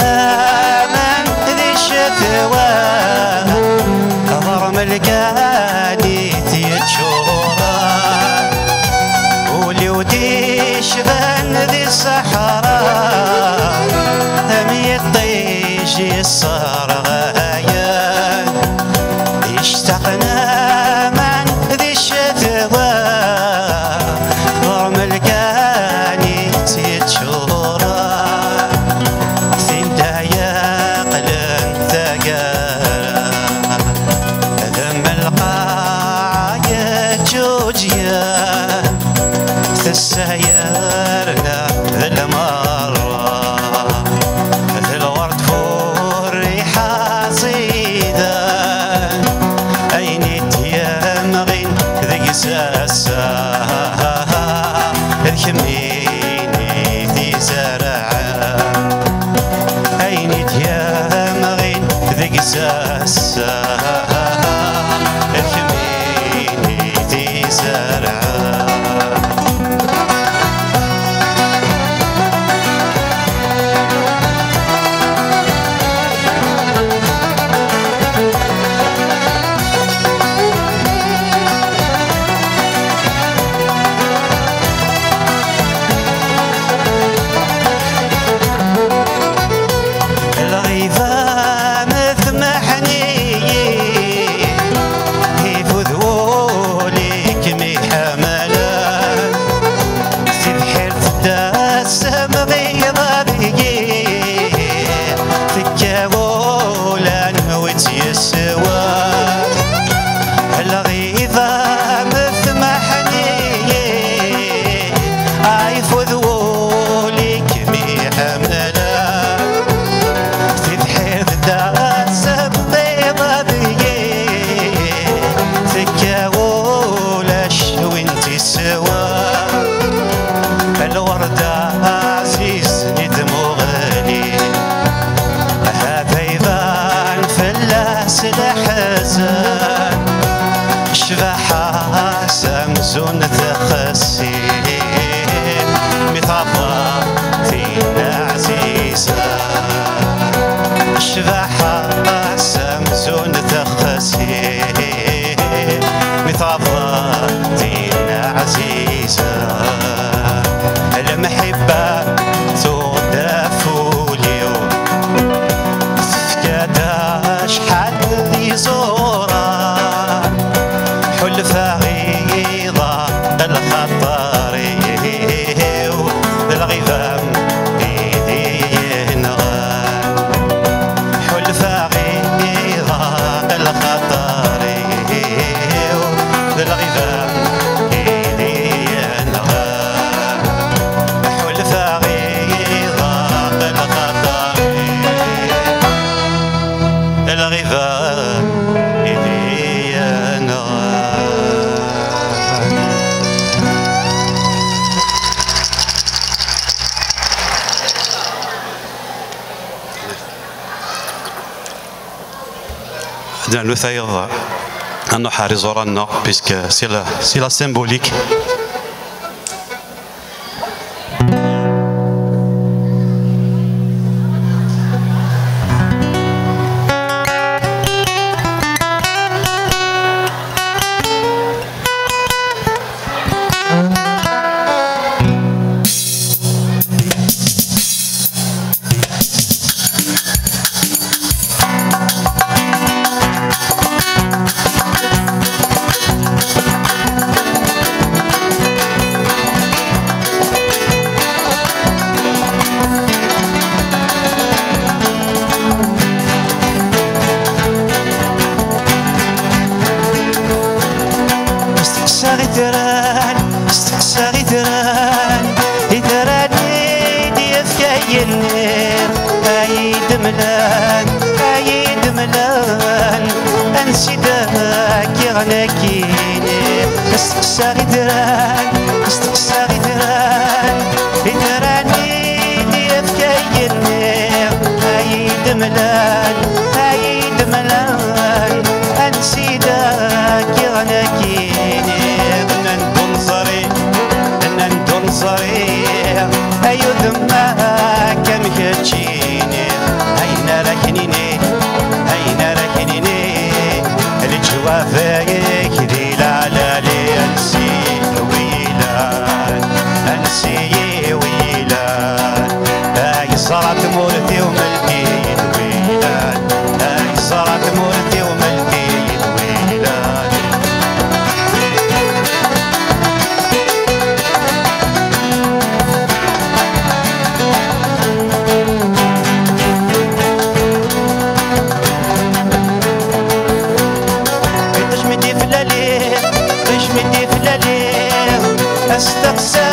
هامان ذي الشتوى. كظر ملقادي تيتشورا ولي وديش بان ذي الصحراء. السيارة المرة الورد فور ريحة صيدة أين تيام غين ذي ساسة ذكميني ذي زرعة. أين تيام غين ذي ساسة la japa dans le Thaïr, à nos harizorana, puisque c'est la, la symbolique دي فكاينير أي دملان أي دملان. أنسيداك يغنكيني استقسى دران. best accept.